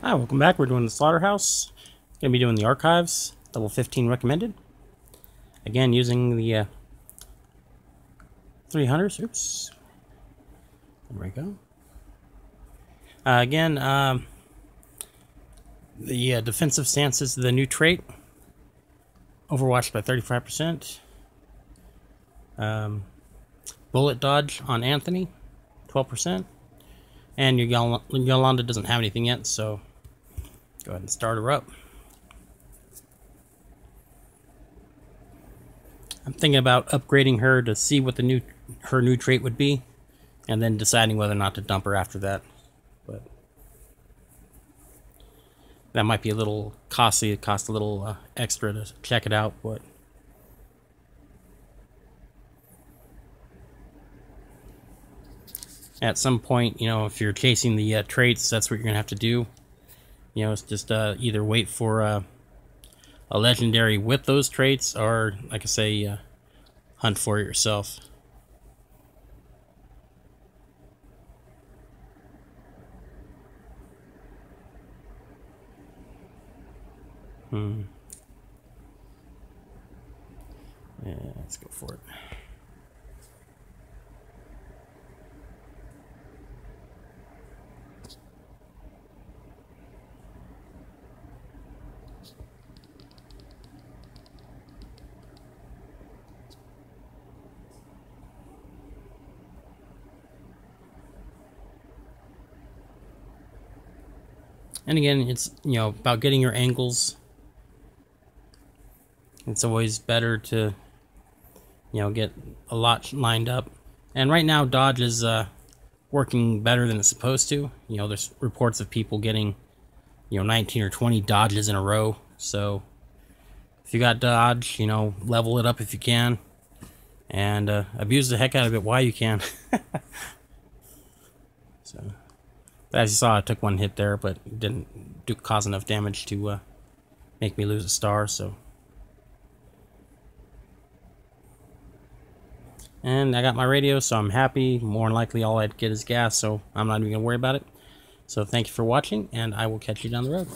Hi, welcome back. We're doing the Slaughterhouse. Gonna be doing the Archives, level 15 recommended. Again, using the uh, 300s. Oops. There we go. Uh, again, um, the uh, defensive stance is the new trait. Overwatch by 35%. Um, bullet dodge on Anthony, 12%. And your Yolanda doesn't have anything yet, so Go ahead and start her up. I'm thinking about upgrading her to see what the new her new trait would be, and then deciding whether or not to dump her after that. But that might be a little costly. It costs a little uh, extra to check it out, but. At some point, you know, if you're chasing the uh, traits, that's what you're going to have to do. You know, it's just uh, either wait for uh, a legendary with those traits or, like I say, uh, hunt for it yourself. Hmm. Yeah, let's go for it. And again, it's, you know, about getting your angles. It's always better to, you know, get a lot lined up. And right now, Dodge is uh, working better than it's supposed to. You know, there's reports of people getting, you know, 19 or 20 dodges in a row. So if you got Dodge, you know, level it up if you can. And uh, abuse the heck out of it while you can. so... As you saw, I took one hit there, but didn't do, cause enough damage to uh, make me lose a star, so... And I got my radio, so I'm happy. More than likely, all I'd get is gas, so I'm not even going to worry about it. So thank you for watching, and I will catch you down the road.